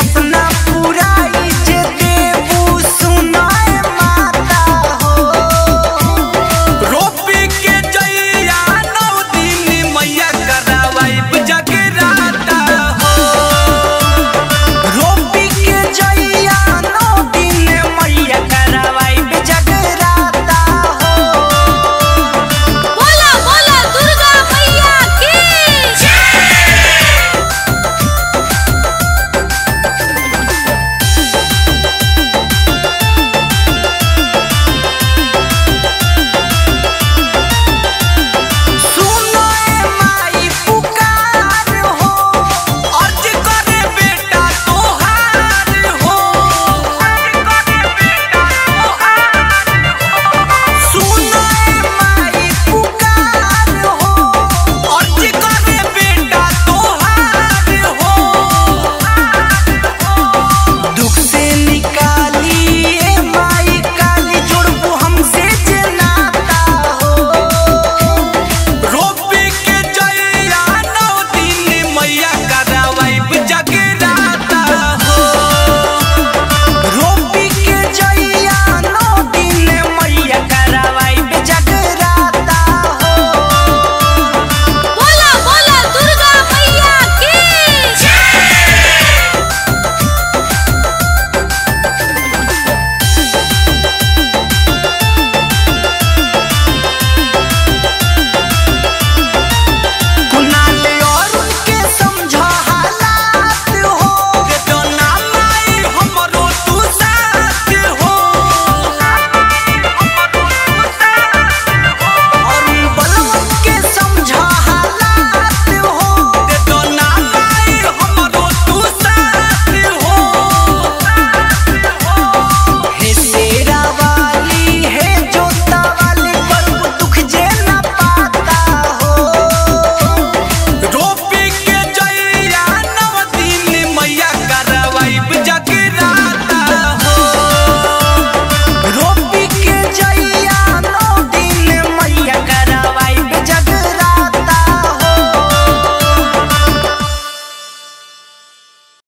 up from